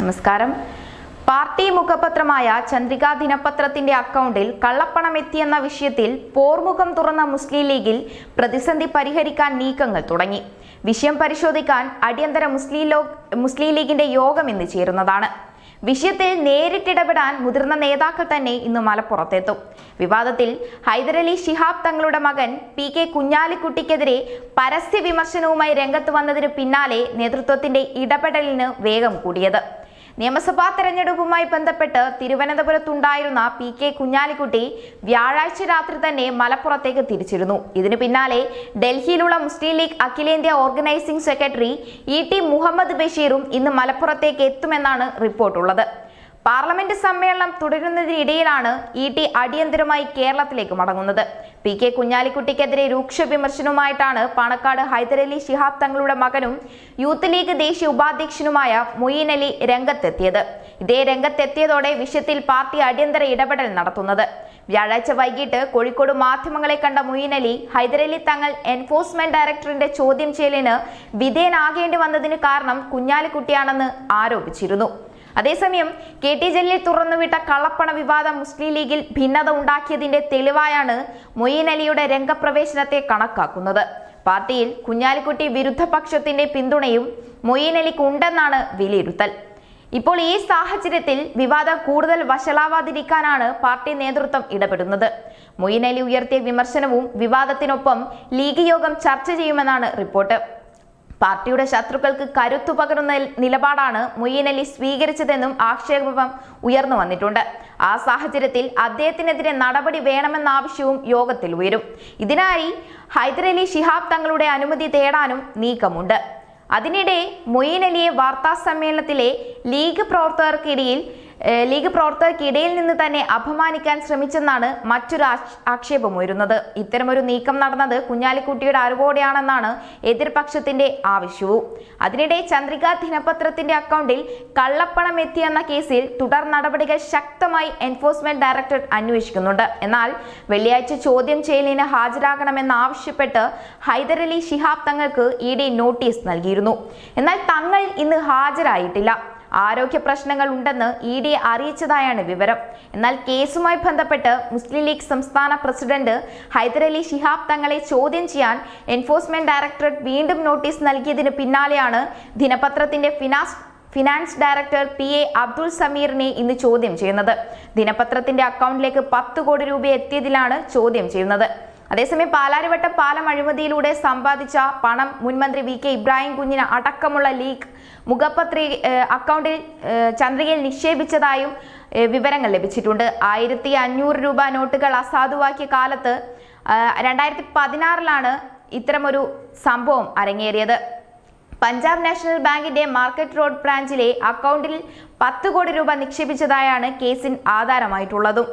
നമസ്കാരം. പാർട്ടി മുഖപത്രമായ ചന്ദ്രികാ ദിനപത്രത്തിന്റെ അക്കൗണ്ടിൽ കള്ളപ്പണം എത്തിയെന്ന വിഷയത്തിൽ പോർമുഖം തുറന്ന മുസ്ലിം ലീഗിൽ പ്രതിസന്ധി പരിഹരിക്കാൻ നീക്കങ്ങൾ തുടങ്ങി. വിഷയം പരിശോധിക്കാൻ അടിയന്തര മുസ്ലിം മുസ്ലിം ലീഗിന്റെ യോഗം ഇന്ന് ചേരുന്നതാണ്. വിഷയത്തിൽ നേരിട്ടിടപെടാൻ മുതിർന്ന നേതാക്കൾ തന്നെ ഇന്ന് മലപ്പുറത്തെത്തും. വിവാദത്തിൽ ഹൈദരലി ശിഹാബ് തങ്ങളുടെ മകൻ പി കെ കുഞ്ഞാലിക്കുട്ടിക്കെതിരെ പരസ്യ വിമർശനവുമായി രംഗത്ത് വന്നതിന് പിന്നാലെ നേതൃത്വത്തിന്റെ ഇടപെടലിന് വേഗം കൂടിയത്. നിയമസഭാ തെരഞ്ഞെടുപ്പുമായി ബന്ധപ്പെട്ട് തിരുവനന്തപുരത്തുണ്ടായിരുന്ന പി കെ കുഞ്ഞാലിക്കുട്ടി വ്യാഴാഴ്ച രാത്രി തന്നെ മലപ്പുറത്തേക്ക് തിരിച്ചിരുന്നു. ഇതിനു പിന്നാലെ ഡൽഹിയിലുള്ള മുസ്ലിം ലീഗ് അഖിലേന്ത്യാ organising secretary E T Muhammad ബഷീറും ഇന്ന് മലപ്പുറത്തേക്ക് എത്തുമെന്നാണ് റിപ്പോർട്ടുള്ളത്. പാർലമെന്റ് സമ്മേളനം തുടരുന്നതിനിടയിലാണ് ഇ ടി അടിയന്തരമായി കേരളത്തിലേക്ക് മടങ്ങുന്നത്. പി കെ കുഞ്ഞാലിക്കുട്ടിക്കെതിരെ രൂക്ഷ വിമർശനവുമായിട്ടാണ് പാണക്കാട് ഹൈദരലി ശിഹാബ് തങ്ങളുടെ മകനും യൂത്ത് ലീഗ് ദേശീയ ഉപാധ്യക്ഷനുമായ മൊയ്യീൻ അലി രംഗത്തെത്തിയത്. ഇതേ രംഗത്തെത്തിയതോടെ വിഷയത്തിൽ പാർട്ടി അടിയന്തര ഇടപെടൽ നടത്തുന്നത്. വ്യാഴാഴ്ച വൈകിട്ട് കോഴിക്കോട് മാധ്യമങ്ങളെ കണ്ട മൊയ്യീൻ അലി ഹൈദരലി തങ്ങൾ എൻഫോഴ്സ്മെന്റ് ഡയറക്ടറിന്റെ ചോദ്യം ചെയ്യലിന് വിധേയനാകേണ്ടി വന്നതിന് കാരണം കുഞ്ഞാലിക്കുട്ടിയാണെന്ന് ആരോപിച്ചിരുന്നു. അതേസമയം കെ ടി ജലീൽ തുറന്നുവിട്ട കള്ളപ്പണ വിവാദം മുസ്ലിം ലീഗിൽ ഭിന്നത ഉണ്ടാക്കിയതിന്റെ തെളിവായാണ് മൊയ്യീൻ അലിയുടെ രംഗപ്രവേശനത്തെ കണക്കാക്കുന്നത്. പാർട്ടിയിൽ കുഞ്ഞാലിക്കുട്ടി വിരുദ്ധ പക്ഷത്തിന്റെ പിന്തുണയും മൊയ്യീൻ അലിക്ക് ഉണ്ടെന്നാണ് വിലയിരുത്തൽ. ഇപ്പോൾ ഈ സാഹചര്യത്തിൽ വിവാദം കൂടുതൽ വഷളാവാതിരിക്കാനാണ് പാർട്ടി നേതൃത്വം ഇടപെടുന്നത്. മൊയ്യീൻ അലി ഉയർത്തിയ വിമർശനവും വിവാദത്തിനൊപ്പം ലീഗ് യോഗം ചർച്ച ചെയ്യുമെന്നാണ് റിപ്പോർട്ട്. പാർട്ടിയുടെ ശത്രുക്കൾക്ക് കരുത്തു പകരുന്ന നിലപാടാണ് മൊയ്യീൻ അലി സ്വീകരിച്ചതെന്നും ആക്ഷേപം ഉയർന്നു വന്നിട്ടുണ്ട്. ആ സാഹചര്യത്തിൽ അദ്ദേഹത്തിനെതിരെ നടപടി വേണമെന്ന ആവശ്യവും യോഗത്തിൽ ഉയരും. ഇതിനായി ഹൈദരലി ശിഹാബ് തങ്ങളുടെ അനുമതി തേടാനും നീക്കമുണ്ട്. അതിനിടെ മൊയ്യീൻ അലിയെ വാർത്താ സമ്മേളനത്തിലെ ലീഗ് പ്രവർത്തകർക്കിടയിൽ ലീഗ് പ്രവർത്തകർക്കിടയിൽ നിന്ന് തന്നെ അപമാനിക്കാൻ ശ്രമിച്ചെന്നാണ് മറ്റൊരു ആക്ഷേപം ആക്ഷേപമുയരുന്നത് ഇത്തരമൊരു നീക്കം നടന്നത് കുഞ്ഞാലിക്കുട്ടിയുടെ അറിവോടെയാണെന്നാണ് എതിർപക്ഷത്തിന്റെ ആവശ്യവും. അതിനിടെ ചന്ദ്രിക ദിനപത്രത്തിന്റെ അക്കൗണ്ടിൽ കള്ളപ്പണം എത്തിയെന്ന കേസിൽ തുടർ നടപടികൾ ശക്തമായി എൻഫോഴ്സ്മെന്റ് ഡയറക്ടറേറ്റ് അന്വേഷിക്കുന്നുണ്ട്. എന്നാൽ വെള്ളിയാഴ്ച ചോദ്യം ചെയ്യലിന് ഹാജരാകണമെന്നാവശ്യപ്പെട്ട് ഹൈദരലി ശിഹാബ് തങ്ങൾക്ക് ഇ ഡി നോട്ടീസ് നൽകിയിരുന്നു. എന്നാൽ തങ്ങൾ ഇന്ന് ഹാജരായിട്ടില്ല. ആരോഗ്യ പ്രശ്നങ്ങൾ ഉണ്ടെന്ന് ഇ ഡി അറിയിച്ചതായാണ് വിവരം. എന്നാൽ കേസുമായി ബന്ധപ്പെട്ട് മുസ്ലിം ലീഗ് സംസ്ഥാന പ്രസിഡന്റ് ഹൈദരലി ശിഹാബ് തങ്ങളെ ചോദ്യം ചെയ്യാൻ എൻഫോഴ്സ്മെന്റ് ഡയറക്ടറേറ്റ് വീണ്ടും നോട്ടീസ് നൽകിയതിന് പിന്നാലെയാണ് ദിനപത്രത്തിന്റെ finance finance director P A Abdul സമീറിനെ ഇന്ന് ചോദ്യം ചെയ്യുന്നത്. ദിനപത്രത്തിന്റെ അക്കൗണ്ടിലേക്ക് പത്ത് കോടി രൂപ എത്തിയതിലാണ് ചോദ്യം ചെയ്യുന്നത്. അതേസമയം പാലാരിവട്ടം പാലം അഴിമതിയിലൂടെ സമ്പാദിച്ച പണം മുൻമന്ത്രി വി കെ ഇബ്രാഹിം കുഞ്ഞിന് അടക്കമുള്ള ലീഗ് മുഖപത്രി അക്കൗണ്ടിൽ ചന്ദ്രികയിൽ നിക്ഷേപിച്ചതായും വിവരങ്ങൾ ലഭിച്ചിട്ടുണ്ട്. ആയിരത്തി അഞ്ഞൂറ് രൂപ നോട്ടുകൾ അസാധുവാക്കിയ കാലത്ത് രണ്ടായിരത്തി പതിനാറിലാണ് ഇത്തരമൊരു സംഭവം അരങ്ങേറിയത്. പഞ്ചാബ് നാഷണൽ ബാങ്കിന്റെ മാർക്കറ്റ് റോഡ് ബ്രാഞ്ചിലെ അക്കൗണ്ടിൽ പത്ത് കോടി രൂപ നിക്ഷേപിച്ചതായാണ് കേസിന് ആധാരമായിട്ടുള്ളതും.